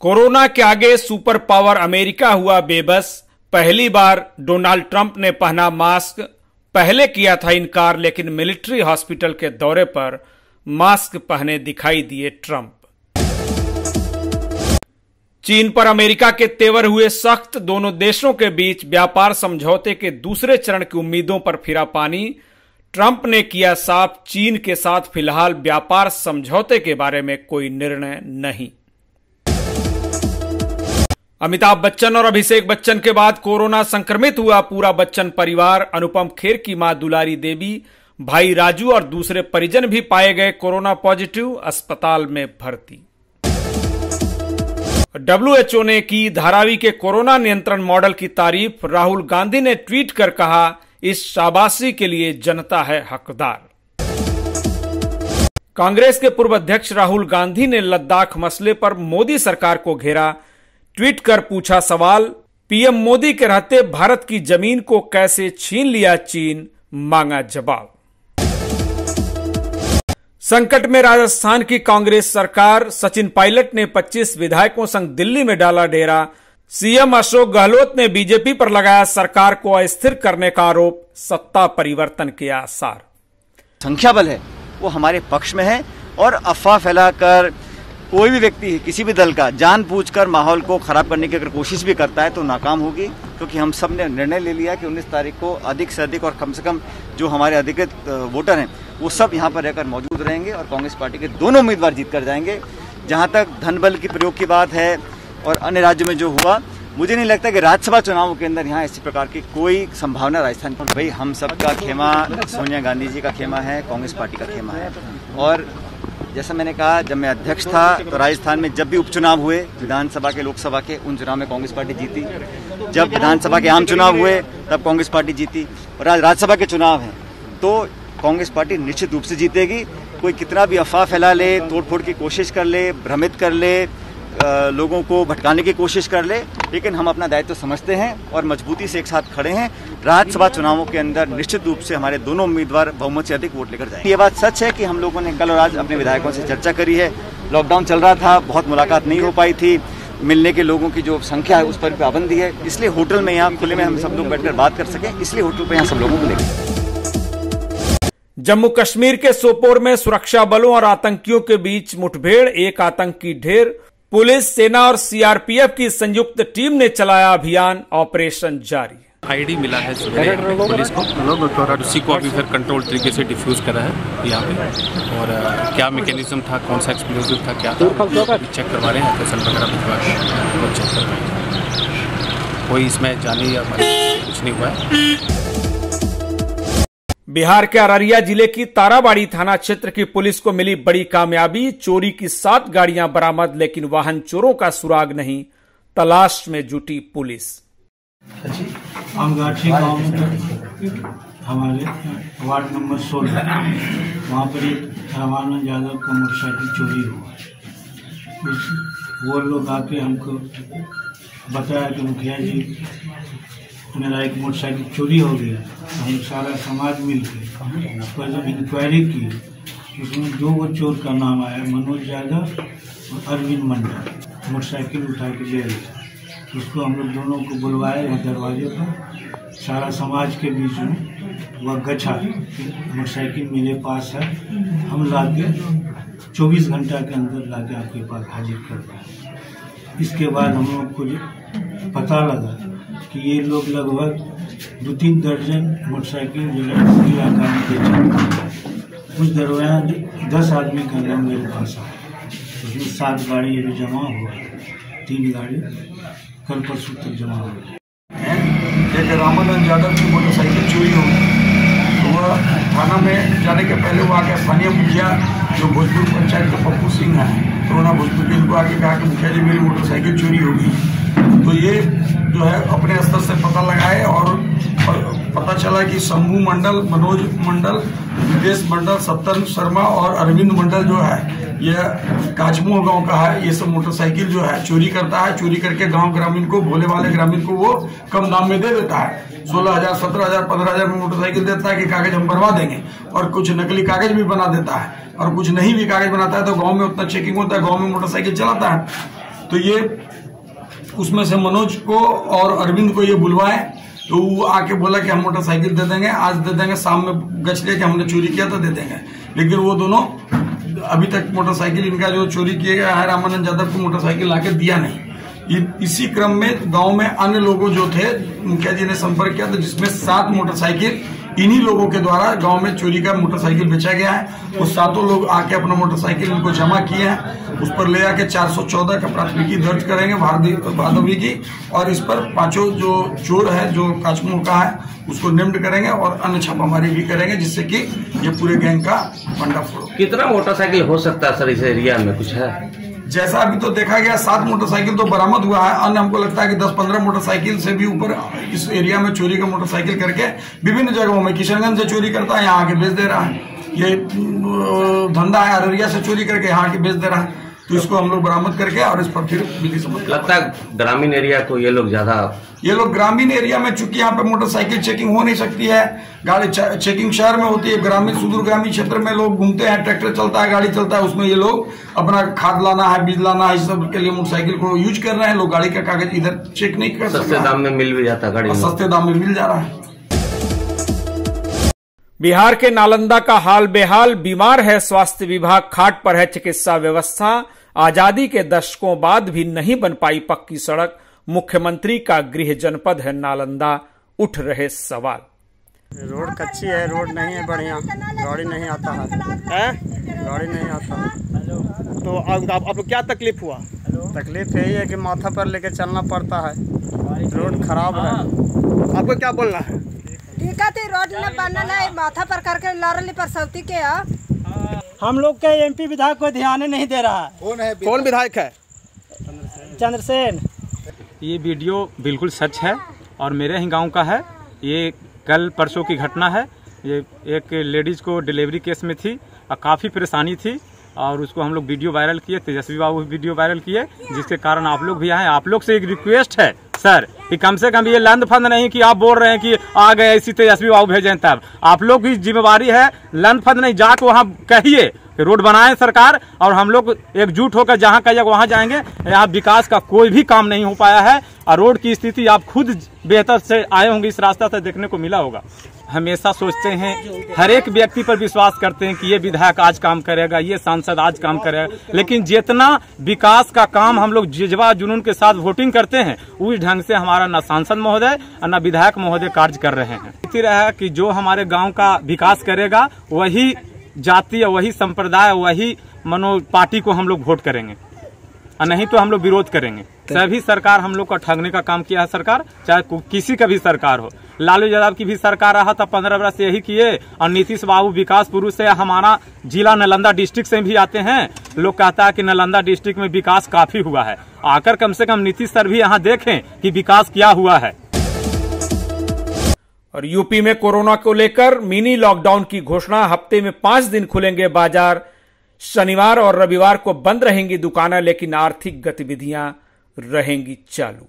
Corona के आगे super power America हुआ बेबस। पहली बार डोनाल्ड ट्रंप ने पहना मास्क। पहले किया था इनकार, लेकिन मिलिट्री हॉस्पिटल के दौरे पर मास्क पहने दिखाई दिए ट्रंप। चीन पर अमेरिका के तेवर हुए सख्त दोनों देशों के बीच व्यापार समझौते के दूसरे चरण की उम्मीदों पर फिरा पानी। ट्रंप ने किया साफ़, चीन के साथ फ़िलहाल व्यापार समझौते के बारे में कोई निर्णय नहीं। अमिताभ बच्चन और अभिषेक बच्चन के बाद कोरोना संक्रमित हुआ पूरा बच्चन परिवार। अनुपम खेर की माँ दुलारी देवी, भाई राजू और दूसरे परिजन भी पाए गए कोरोना पॉजिटिव, अस्पताल में भर्ती। डब्ल्यूएचओ ने की धारावी के कोरोना नियंत्रण मॉडल की तारीफ़। राहुल गांधी ने ट्वीट कर कहा, इस शाबाशी के लिए जनता है हकदार। कांग्रेस के पूर्व अध्यक्ष राहुल गांधी ने लद्दाख मसले पर मोदी सरकार को घेरा। ट्वीट कर पूछा सवाल, पीएम मोदी के रहते भारत की ज़मीन को कैसे छीन लिया चीन? मांगा जवाब। संकट में राजस्थान की कांग्रेस सरकार, सचिन पायलट ने 25 विधायकों संग दिल्ली में डाला डेरा। सीएम अशोक गहलोत ने बीजेपी पर लगाया सरकार को अस्थिर करने का आरोप, सत्ता परिवर्तन के आसार। संख्या बल है, वो हमारे पक्ष में है और अफवाह फैलाकर कोई भी व्यक्ति, किसी भी दल का जान कर माहौल को खराब करने की अगर कोशिश भी करता है तो नाकाम होगी, क्योंकि हम सबने निर्णय ले लिया कि 19 तारीख को अधिक से अधिक और कम से कम जो हमारे अधिकृत वोटर हैं, वो सब यहाँ पर रहकर मौजूद रहेंगे और कांग्रेस पार्टी के दोनों उम्मीदवार जीत कर जाएँगे। जहाँ तक धन बल की प्रयोग की बात है और अन्य राज्यों में जो हुआ, मुझे नहीं लगता कि राज्यसभा चुनावों के अंदर यहाँ इसी प्रकार की कोई संभावना राजस्थान पर भाई, हम सबका खेमा, सोनिया गांधी जी का खेमा है, कांग्रेस पार्टी का खेमा है। और जैसा मैंने कहा, जब मैं अध्यक्ष था तो राजस्थान में जब भी उपचुनाव हुए, विधानसभा के, लोकसभा के, उन चुनाव में कांग्रेस पार्टी जीती। जब विधानसभा के आम चुनाव हुए, तब कांग्रेस पार्टी जीती। और आज राज्यसभा के चुनाव हैं तो कांग्रेस पार्टी निश्चित रूप से जीतेगी। कोई कितना भी अफवाह फैला ले, तोड़फोड़ की कोशिश कर ले, भ्रमित कर ले लोगों को भटकाने की कोशिश कर ले, लेकिन हम अपना दायित्व तो समझते हैं और मजबूती से एक साथ खड़े हैं। राज्यसभा चुनावों के अंदर निश्चित रूप से हमारे दोनों उम्मीदवार बहुमत से अधिक वोट लेकर जाए ये बात सच है कि हम लोगों ने कल और आज अपने विधायकों से चर्चा करी है। लॉकडाउन चल रहा था, बहुत मुलाकात नहीं हो पाई थी। मिलने के लोगों की जो संख्या है, उस पर पाबंदी है। इसलिए होटल में यहाँ खुले में हम सब लोग बैठकर बात कर सकें, इसलिए होटल पर यहाँ सब लोगों को लेकर जम्मू कश्मीर के सोपोर में सुरक्षा बलों और आतंकियों के बीच मुठभेड़, एक आतंकी ढेर पुलिस सेना और सीआरपीएफ की संयुक्त टीम ने चलाया अभियान ऑपरेशन जारी। आईडी मिला है पुलिस को। उसी को अभी फिर कंट्रोल तरीके से डिफ्यूज करा है यहाँ पे। और क्या मैकेनिज्म था कौन सा एक्सप्लोजिव था क्या था चेक करवा रहे हैं फ़सल वगैरह भिजवा के चेक कर रहे हैं। कोई इसमें जाने या कुछ नहीं हुआ है। बिहार के अररिया ज़िले की ताराबाड़ी थाना क्षेत्र की पुलिस को मिली बड़ी कामयाबी। चोरी की सात गाड़ियाँ बरामद, लेकिन वाहन चोरों का सुराग नहीं। तलाश में जुटी पुलिस। हमारे वार्ड नंबर सोलह। वहाँ पर एक रामानंद यादव का मोटरसाइकिल चोरी हुआ। उस वो लोग आके हमको बताया कि मुखिया जी मेरा एक मोटरसाइकिल चोरी हो गया। हम सारा समाज मिल के पर जब इंक्वायरी की, उसमें दो वो चोर का नाम आया, मनोज यादव और अरविंद मंडल मोटरसाइकिल उठा के ले गए उसको हम लोग दोनों को बुलवाए हैं दरवाजे पर। सारा समाज के बीच में वह गछा मोटरसाइकिल मेरे पास है। हम ला के चौबीस घंटा के अंदर ला के आपके पास हाजिर कर पाए इसके बाद हम लोग को पता लगा कि ये लोग लगभग दो तीन दर्जन मोटरसाइकिल जो है इलाका में बेचे उस दरमियान दस आदमी का नाम मेरे पास आया। उसमें सात गाड़ी अभी जमा हुआ तीन गाड़ी कल परसों तक जमा हो गई। रामानंद यादव की मोटरसाइकिल चोरी हो तो वह थाना में जाने के पहले वो आके स्थानीय मुखिया जो भोजपुर पंचायत के पप्पू सिंह है कोरोना भोजपुर के उनको आके कहा कि मुखिया जी, मेरी मोटरसाइकिल चोरी होगी तो ये जो है अपने स्तर से पता लगाए और, पता चला कि शंभू मंडल मनोज मंडल विदेश मंडल सत्तर शर्मा और अरविंद मंडल जो है यह काचमुह गाँव का है ये सब मोटरसाइकिल जो है चोरी करता है चोरी करके गाँव ग्रामीण को भोले वाले ग्रामीण को वो कम दाम में दे देता है। सोलह हज़ार सत्रह हज़ार पंद्रह हज़ार में मोटरसाइकिल देता है कि कागज़ हम बनवा देंगे और कुछ नकली कागज़ भी बना देता है और कुछ नहीं भी कागज़ बनाता है तो गाँव में उतना चेकिंग होता है गाँव में मोटरसाइकिल चलाता है। तो ये उसमें से मनोज को और अरविंद को ये बुलवाए तो वो आके बोला कि हम मोटरसाइकिल दे देंगे, आज दे देंगे, शाम में गच ले कि हमने चोरी किया तो दे देंगे। लेकिन वो दोनों, अभी तक मोटरसाइकिल, इनका जो चोरी किया गया है, रामानंद यादव को मोटरसाइकिल लाके दिया नहीं। इसी क्रम में गाँव में अन्य लोगों जो थे, मुखिया जी ने संपर्क किया तो जिसमें सात मोटरसाइकिल इन्हीं लोगों के द्वारा गाँव में चोरी का मोटरसाइकिल बेचा गया है। वो सातों लोग आके अपना मोटरसाइकिल इनको जमा किए हैं। उस पर ले आके 414 का प्राथमिकी दर्ज करेंगे भादवी की और इस पर पाँचों जो चोर है, जो काचमुओं का है, उसको निम्न करेंगे और अन्य छापामारी भी करेंगे जिससे कि ये पूरे गैंग का भंडाफोड़ कितना मोटरसाइकिल हो सकता है सर इस एरिया में? कुछ है? जैसा अभी तो देखा गया, सात मोटरसाइकिल तो बरामद हुआ है। अन्य हमको लगता है कि दस पंद्रह मोटरसाइकिल से भी ऊपर इस एरिया में चोरी का मोटरसाइकिल करके विभिन्न जगहों में किशनगंज से चोरी करता है, यहाँ आके बेच दे रहा है। ये धंधा है, अररिया से चोरी करके यहाँ आके बेच दे रहा है। तो इसको हम लोग बरामद करके और इस पर फिर विधि समझ लगता है ग्रामीण एरिया को ये लोग ज़्यादा ये लोग ग्रामीण एरिया में चूँकि यहाँ पे मोटरसाइकिल चेकिंग हो नहीं सकती है गाड़ी चेकिंग शहर में होती है ग्रामीण सुदूर ग्रामीण क्षेत्र में लोग घूमते हैं ट्रैक्टर चलता है गाड़ी चलता है उसमें ये लोग अपना खाद लाना है बीज लाना है इस सब के लिए मोटरसाइकिल को यूज़ कर रहे हैं लोग गाड़ी का कागज़ इधर चेक नहीं कर सस्ते सकते दाम में मिल भी जाता है गाड़ी सस्ते दाम में मिल जा रहा है। बिहार के नालंदा का हाल बेहाल बीमार है स्वास्थ्य विभाग खाट पर है चिकित्सा व्यवस्था। आज़ादी के दशकों बाद भी नहीं बन पाई पक्की सड़क मुख्यमंत्री का गृह जनपद है नालंदा उठ रहे सवाल। रोड कच्ची है रोड नहीं है बढ़िया। गाड़ी नहीं आता है। गाड़ी नहीं आता। है तो अब आप, आपको क्या तकलीफ़ हुआ? तकलीफ़ यही है कि माथा पर लेके चलना पड़ता है। रोड खराब है। आपको क्या बोलना है? दिक्कत ही रोड न बनल है माथा पर करके लड़ली पर सौती के आ हम लोग के एमपी विधायक को ध्यान ही नहीं दे रहा है। कौन है कौन विधायक? है? चंद्रसेन ये वीडियो बिल्कुल सच है और मेरे ही गाँव का है। ये कल परसों की घटना है। ये एक लेडीज़ को डिलीवरी केस में थी और काफ़ी परेशानी थी और उसको हम लोग वीडियो वायरल किए तेजस्वी बाबू वीडियो वायरल किए जिसके कारण आप लोग भी आए आप लोग से एक रिक्वेस्ट है सर, कि कम से कम ये लंद फंद नहीं कि आप बोल रहे हैं कि आ गए, इसी तेजस्वी बाबू भेजें तब। आप लोग की जिम्मेवारी है लंद फंद नहीं, जाके वहाँ कहिए। रोड बनाए सरकार और हम लोग एकजुट होकर जहाँ कहिए वहाँ जाएँगे। यहाँ विकास का कोई भी काम नहीं हो पाया है और रोड की स्थिति आप खुद बेहतर से आए होंगे, इस रास्ता से देखने को मिला होगा। हमेशा सोचते हैं, हर एक व्यक्ति पर विश्वास करते हैं कि ये विधायक आज काम करेगा, ये सांसद आज काम करेगा। लेकिन जितना विकास का काम हम लोग जज्बा जुनून के साथ वोटिंग करते हैं, उस ढंग से हमारा न सांसद महोदय और न विधायक महोदय कार्य कर रहे हैं। रहा कि जो हमारे गाँव का विकास करेगा, वही जाति या वही संप्रदाय वही मनो पार्टी को हम लोग वोट करेंगे। और नहीं तो हम लोग विरोध करेंगे। सभी सरकार हम लोग का ठगने का काम किया है सरकार चाहे किसी का भी सरकार हो। लालू यादव की भी सरकार रहा था पंद्रह वर्ष यही किए। और नीतीश बाबू विकास पुरुष से हमारा जिला नालंदा डिस्ट्रिक्ट से भी आते हैं। लोग कहता है कि नालंदा डिस्ट्रिक्ट में विकास काफ़ी हुआ है। आकर कम से कम नीतीश सर भी यहाँ देखें कि विकास क्या हुआ है। और यूपी में कोरोना को लेकर मिनी लॉकडाउन की घोषणा, हफ़्ते में पाँच दिन खुलेंगे बाज़ार। शनिवार और रविवार को बंद रहेंगी दुकानें, लेकिन आर्थिक गतिविधियाँ रहेंगी चालू।